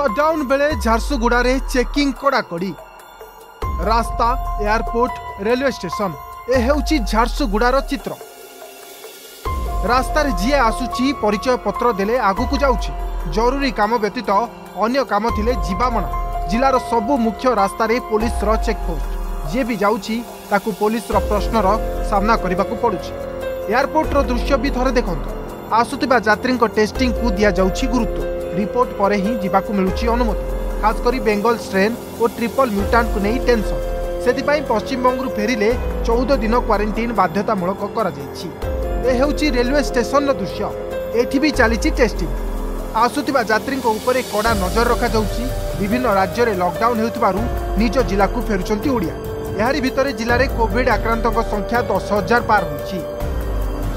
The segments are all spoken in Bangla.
ସଟଡାଉନ୍ ବେଳେ ଝାରସୁଗୁଡ଼ାରେ ଚେକିଂ କଡ଼ାକଡ଼ି ରାସ୍ତା ଏୟାରପୋର୍ଟ ରେଲୱେ ଷ୍ଟେସନ୍ ଏ ହେଉଛି ଝାରସୁଗୁଡ଼ାର ଚିତ୍ର ରାସ୍ତାରେ ଯିଏ ଆସୁଛି ପରିଚୟ ପତ୍ର ଦେଲେ ଆଗକୁ ଯାଉଛି ଜରୁରୀ କାମ ବ୍ୟତୀତ ଅନ୍ୟ କାମ ଥିଲେ ଯିବା ମନା ଜିଲ୍ଲାର ସବୁ ମୁଖ୍ୟ ରାସ୍ତାରେ ପୋଲିସର ଚେକ୍ପୋଷ୍ଟ ଯିଏ ବି ଯାଉଛି ତାକୁ ପୋଲିସର ପ୍ରଶ୍ନର ସାମ୍ନା କରିବାକୁ ପଡ଼ୁଛି ଏୟାରପୋର୍ଟର ଦୃଶ୍ୟ ବି ଥରେ ଦେଖନ୍ତୁ ଆସୁଥିବା ଯାତ୍ରୀଙ୍କ ଟେଷ୍ଟିଂକୁ ଦିଆଯାଉଛି ଗୁରୁତ୍ୱ ରିପୋର୍ଟ ପରେ ହିଁ ଯିବାକୁ ମିଳୁଛି ଅନୁମତି ଖାସ୍ କରି ବେଙ୍ଗଲ ଷ୍ଟ୍ରେନ୍ ଓ ଟ୍ରିପଲ୍ ମ୍ୟୁଟାଣ୍ଟକୁ ନେଇ ଟେନସନ୍ ସେଥିପାଇଁ ପଶ୍ଚିମବଙ୍ଗରୁ ଫେରିଲେ ଚଉଦ ଦିନ କ୍ୱାରେଣ୍ଟିନ୍ ବାଧ୍ୟତାମୂଳକ କରାଯାଇଛି ଏ ହେଉଛି ରେଲୱେ ଷ୍ଟେସନର ଦୃଶ୍ୟ ଏଠି ବି ଚାଲିଛି ଟେଷ୍ଟିଂ ଆସୁଥିବା ଯାତ୍ରୀଙ୍କ ଉପରେ କଡ଼ା ନଜର ରଖାଯାଉଛି ବିଭିନ୍ନ ରାଜ୍ୟରେ ଲକଡାଉନ୍ ହେଉଥିବାରୁ ନିଜ ଜିଲ୍ଲାକୁ ଫେରୁଛନ୍ତି ଓଡ଼ିଆ ଏହାରି ଭିତରେ ଜିଲ୍ଲାରେ କୋଭିଡ୍ ଆକ୍ରାନ୍ତଙ୍କ ସଂଖ୍ୟା ଦଶ ହଜାର ପାର ହୋଇଛି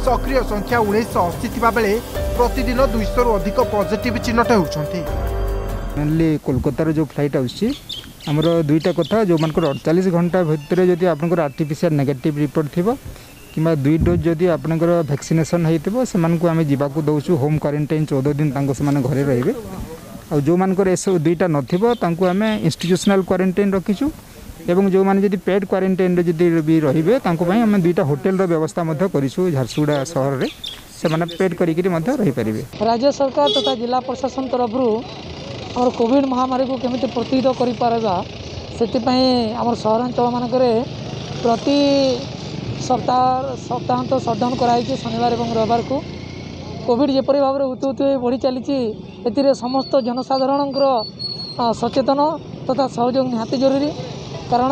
ସକ୍ରିୟ ସଂଖ୍ୟା ଉଣେଇଶହ ଅଶୀ ଥିବାବେଳେ প্রতিদিন ଦୁଇଶହରୁ অধিক পজিটিভ চিহ্নট হচ্ছে মেনলি কলকাতার যে ফ্লাইট আসছে আমার দুইটা কথা যে অড়চাশ ঘন্টা ভিতরে যদি আপনার আর্টিফিসিয়াল নেগেটিভ রিপোর্ট থাকবে কিংবা দুই ডোজ যদি আপনার ভ্যাকসিনেসন হয়ে সে আমি যা দেছু হোম কোয়ারেটাইন চৌদ দিন তাঁর ঘরে রহবে আপনার এসব দুইটা নথিব তাঁকু আমি ইনস্টিট্যুশনাল কোয়ারেটাইন রাখিছু এবং যে যদি পেড কোয়ারেটাইন যদি রহবে তাঁর আমি দুইটা হোটেলর ব্যবস্থা করছু ঝারসুগুড়া সহরের से पेड करेंगे राज्य सरकार तथा जिला प्रशासन तरफ कॉविड महामारी को कमी प्रतिहत कर प्रति सप्ताह सप्ताह तो सटडाउन कराई शनिवार रविवार को कोविड जपरी भाव में उतु उतु बढ़ी चली समस्त जनसाधारण सचेतन तथा तो सहयोग निहाती जरूरी कारण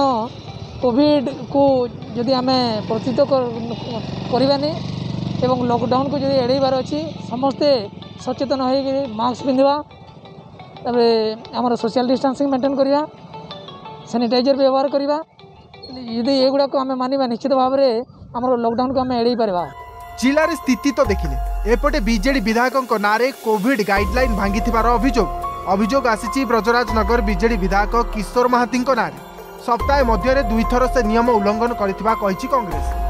कोविड को जदि आम प्रतिहत करवानी एवं लॉकडाउन को जब एड़ेबार अच्छे समस्ते सचेतन हो मास्क पिंधा आम सोशल डिस्टासींग मेन्टेन करवा सानिटाइजर व्यवहार करवा यदि युवाक आम मानवा निश्चित भाव में आम लकडउन को आम एड़े पार जिले में स्थित तो देखने एपटे विजे विधायकों ना कोड गाइडल भांगी अभोग अभोग आसी ब्रजराज नगर विजे विधायक किशोर महांती सप्ताह मध्य दुईथर से निम उल्लंघन करेस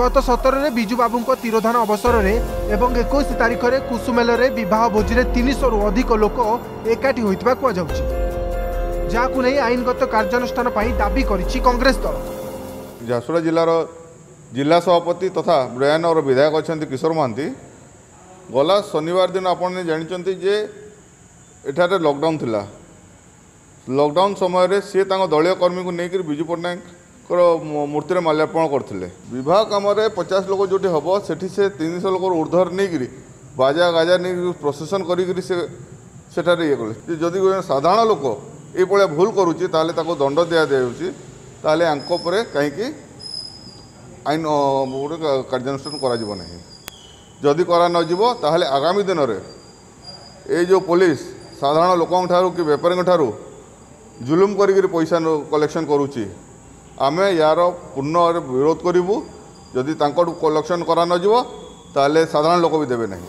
গত সতেরে বিজুবাবুঙ্ তিরোধান অবসরের এবং একুশ তারিখের কুসুমেলের বহ ভোজি তিনশহ অধিক লোক একাঠি হয়ে কুযাচ্ছে যা আইনগত কার্যানুষ্ঠান দাবি করেছে কংগ্রেস দল ঝারসুগুড়া জেলার জেলা সভাপতি তথা ব্রয়ানর বিধায়ক অনেক কিশোর মহান্তি গলা শনিবার দিন আপনার জাঁচান যে এখানে লকডাউন লা লকডাউন সময় সি তা দলীয় কর্মী নিয়ে বিজু পট্টনাক ଠାକୁରଙ୍କର ମୂର୍ତ୍ତିରେ ମାଲ୍ୟାର୍ପଣ କରିଥିଲେ ବିବାହ କାମରେ ପଚାଶ ଲୋକ ଯେଉଁଠି ହେବ ସେଠି ସେ ତିନିଶହ ଲୋକର ଉର୍ଦ୍ଧ୍ୱରେ ନେଇକିରି ବାଜା ଗାଜା ନେଇକି ପ୍ରସେସନ୍ କରିକିରି ସେ ସେଠାରେ ଇଏ କଲେ ଯଦି ସାଧାରଣ ଲୋକ ଏଇଭଳିଆ ଭୁଲ କରୁଛି ତାହେଲେ ତାକୁ ଦଣ୍ଡ ଦିଆଯାଉଛି ତାହେଲେ ୟାଙ୍କ ଉପରେ କାହିଁକି ଆଇନ ଗୋଟେ କାର୍ଯ୍ୟାନୁଷ୍ଠାନ କରାଯିବ ନାହିଁ ଯଦି କରା ନଯିବ ତାହେଲେ ଆଗାମୀ ଦିନରେ ଏଇ ଯେଉଁ ପୋଲିସ ସାଧାରଣ ଲୋକଙ୍କ ଠାରୁ କି ବେପାରୀଙ୍କ ଠାରୁ ଜୁଲୁମ କରିକିରି ପଇସା କଲେକ୍ସନ୍ କରୁଛି ଆମେ ୟାର ପୂର୍ଣ୍ଣ ବିରୋଧ କରିବୁ ଯଦି ତାଙ୍କଠୁ କଲେକ୍ସନ୍ କରାନଯିବ ତାହେଲେ ସାଧାରଣ ଲୋକ ବି ଦେବେ ନାହିଁ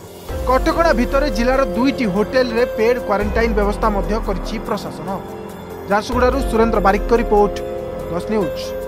କଟକଣା ଭିତରେ ଜିଲ୍ଲାର ଦୁଇଟି ହୋଟେଲରେ ପେଡ୍ କ୍ୱାରେଣ୍ଟାଇନ୍ ବ୍ୟବସ୍ଥା ମଧ୍ୟ କରିଛି ପ୍ରଶାସନ ଝାରସୁଗୁଡ଼ାରୁ ସୁରେନ୍ଦ୍ର ବାରିକଙ୍କ ରିପୋର୍ଟ ଦଶ ନ୍ୟୁଜ୍